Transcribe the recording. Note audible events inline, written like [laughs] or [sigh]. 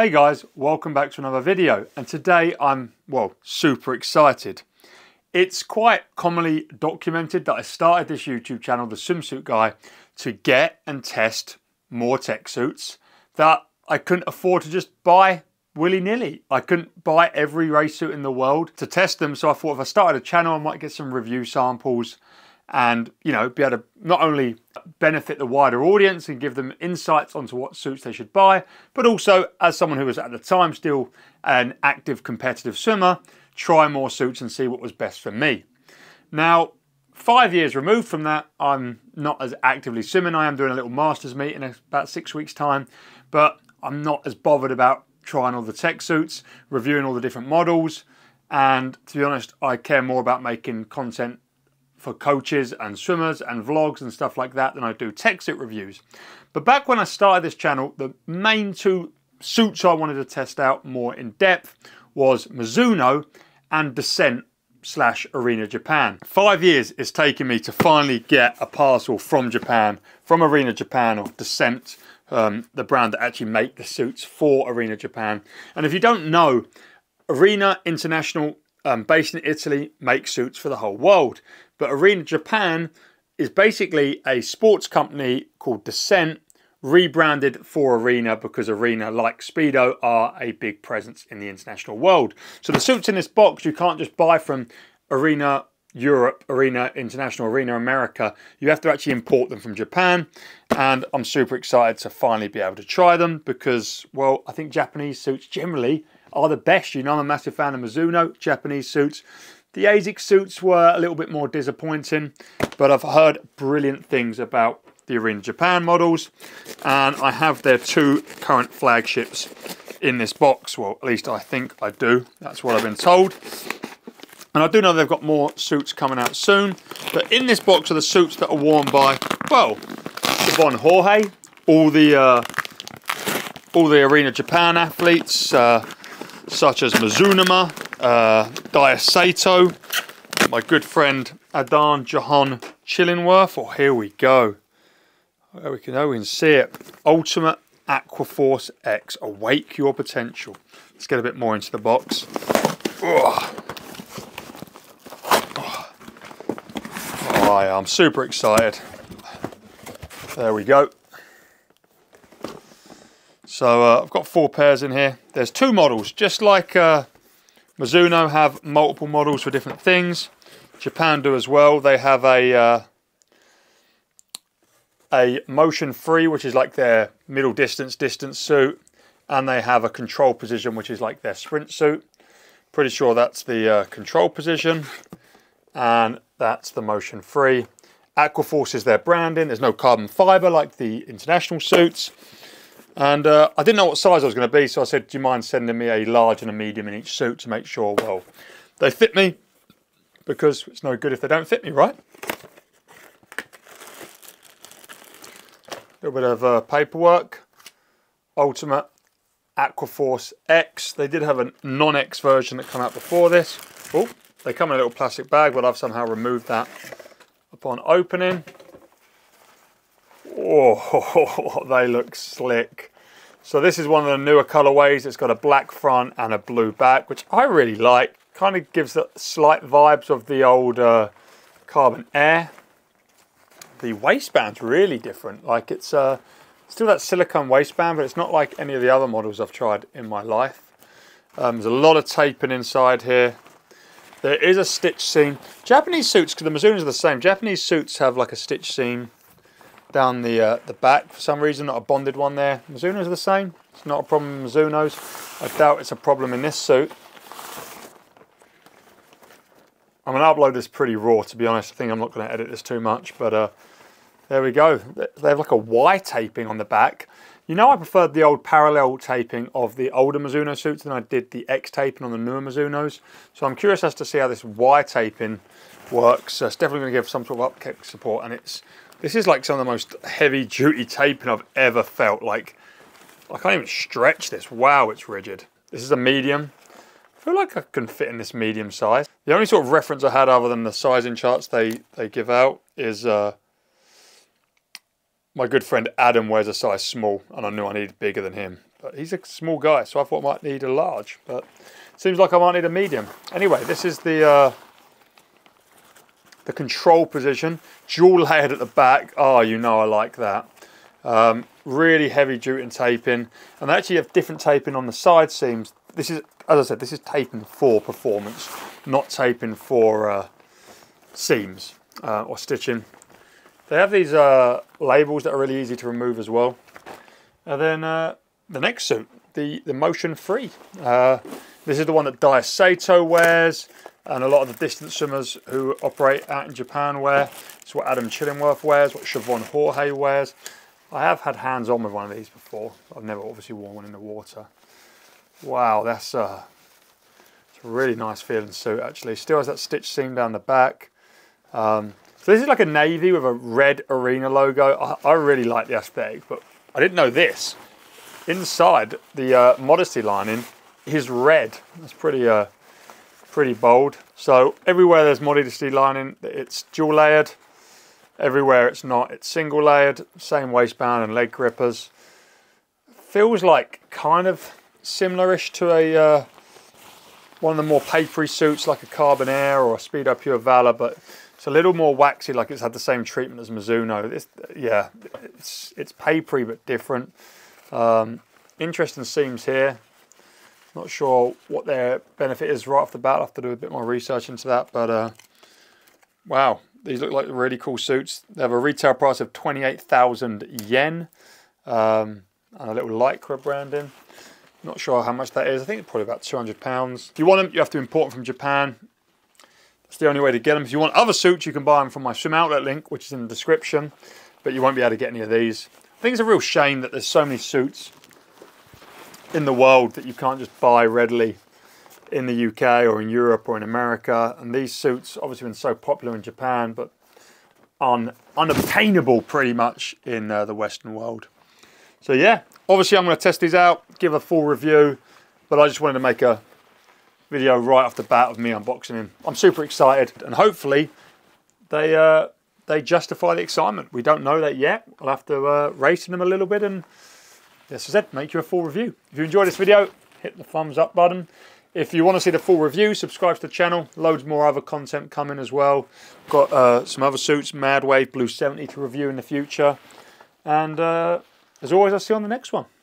Hey guys, welcome back to another video and today I'm, well, super excited. It's quite commonly documented that I started this YouTube channel, The Swimsuit Guy, to get and test more tech suits that I couldn't afford to just buy willy-nilly. I couldn't buy every race suit in the world to test them, so I thought if I started a channel I might get some review samples and you know be able to not only benefit the wider audience and give them insights onto what suits they should buy but also as someone who was at the time still an active competitive swimmer try more suits and see what was best for me. Now five years removed from that i'm not as actively swimming. I am doing a little masters meet in about six weeks time but i'm not as bothered about trying all the tech suits reviewing all the different models and to be honest i care more about making content for coaches and swimmers and vlogs and stuff like that than I do tech suit reviews. But back when I started this channel, the main two suits I wanted to test out more in depth was Mizuno and Descente slash Arena Japan. Five years it's taken me to finally get a parcel from Japan, from Arena Japan or Descente, um, the brand that actually make the suits for Arena Japan. And if you don't know, Arena International, um, based in Italy, make suits for the whole world. But Arena Japan is basically a sports company called Descente, rebranded for Arena because Arena, like Speedo, are a big presence in the international world. So the suits in this box you can't just buy from Arena Europe, Arena International, Arena America. You have to actually import them from Japan. And I'm super excited to finally be able to try them because, well, I think Japanese suits generally are the best. You know, I'm a massive fan of Mizuno, Japanese suits. The ASICS suits were a little bit more disappointing, but I've heard brilliant things about the Arena Japan models, and I have their two current flagships in this box. Well, at least I think I do. That's what I've been told. And I do know they've got more suits coming out soon. But in this box are the suits that are worn by, well, Yvonne Jorge, all the uh, all the Arena Japan athletes, uh, such as Mizunuma, uh, my good friend Adan Jahan Chillingworth. Oh, here we go. There we can, oh, we can see it. Ultimate Aquaforce X. Awake your potential. Let's get a bit more into the box. Oh, I'm super excited. There we go. So uh, I've got four pairs in here. There's two models, just like uh, Mizuno have multiple models for different things. Japan do as well. They have a uh, a motion free, which is like their middle distance distance suit, and they have a control position, which is like their sprint suit. Pretty sure that's the uh, control position, and that's the motion free. Aquaforce is their branding. There's no carbon fiber like the international suits. And uh, I didn't know what size I was going to be, so I said, do you mind sending me a large and a medium in each suit to make sure, well, they fit me, because it's no good if they don't fit me, right? A little bit of uh, paperwork. Ultimate Aquaforce X. They did have a non-X version that came out before this. Oh, they come in a little plastic bag, but I've somehow removed that upon opening. Oh, [laughs] they look slick. So this is one of the newer colorways. It's got a black front and a blue back, which I really like. Kind of gives the slight vibes of the old uh, Carbon Air. The waistband's really different. Like it's uh, still that silicone waistband, but it's not like any of the other models I've tried in my life. Um, there's a lot of taping inside here. There is a stitch seam. Japanese suits, because the Mizunos are the same. Japanese suits have like a stitch seam down the uh, the back for some reason, not a bonded one there. Mizuno's are the same. It's not a problem in Mizuno's. I doubt it's a problem in this suit. I'm going to upload this pretty raw, to be honest. I think I'm not going to edit this too much, but uh, there we go. They have like a Y taping on the back. You know I preferred the old parallel taping of the older Mizuno suits than I did the X taping on the newer Mizunos. So I'm curious as to see how this Y taping works. Uh, it's definitely going to give some sort of upkick support, and it's this is like some of the most heavy duty taping I've ever felt. Like, I can't even stretch this. Wow, it's rigid. This is a medium. I feel like I can fit in this medium size. The only sort of reference I had other than the sizing charts they, they give out is uh, my good friend Adam wears a size small and I knew I needed bigger than him. But he's a small guy, so I thought I might need a large. But seems like I might need a medium. Anyway, this is the uh, the control position. Dual layered at the back. Oh, you know I like that. Um, really heavy jute taping. And they actually have different taping on the side seams. This is, as I said, this is taping for performance, not taping for uh, seams uh, or stitching. They have these uh, labels that are really easy to remove as well. And then uh, the next suit, the, the Motion Free. Uh, this is the one that Daiya Saito wears and a lot of the distance swimmers who operate out in Japan wear. It's what Adam Chillingworth wears, what Siobhan Jorge wears. I have had hands on with one of these before. I've never obviously worn one in the water. Wow, that's uh, a really nice feeling suit actually. Still has that stitch seam down the back. Um, so this is like a navy with a red arena logo. I, I really like the aesthetic, but I didn't know this. Inside the uh, modesty lining is red. That's pretty uh, pretty bold. So everywhere there's modesty lining, it's dual layered. Everywhere it's not, it's single layered. Same waistband and leg grippers. Feels like kind of similar-ish to a uh, one of the more papery suits like a Carbon Air or a Speedo Pure Valor, but it's a little more waxy, like it's had the same treatment as Mizuno. It's, yeah, it's, it's papery but different. Um, interesting seams here. Not sure what their benefit is right off the bat. I'll have to do a bit more research into that. But uh, wow, these look like really cool suits. They have a retail price of 28,000 yen um, and a little Lycra branding. Not sure how much that is. I think it's probably about 200 pounds. If you want them, you have to import them from Japan. That's the only way to get them. If you want other suits, you can buy them from my swim outlet link, which is in the description, but you won't be able to get any of these. I think it's a real shame that there's so many suits in the world that you can't just buy readily in the UK or in Europe or in America. And these suits obviously been so popular in Japan, but un unobtainable pretty much in uh, the Western world. So yeah, obviously I'm going to test these out, give a full review, but I just wanted to make a video right off the bat of me unboxing them. I'm super excited and hopefully they uh, they justify the excitement. We don't know that yet. I'll have to uh, race in them a little bit and, as I said, make you a full review. If you enjoyed this video, hit the thumbs up button. If you want to see the full review, subscribe to the channel. Loads more other content coming as well. Got uh, some other suits, Mad Wave Blue 70 to review in the future. And uh, as always, I'll see you on the next one.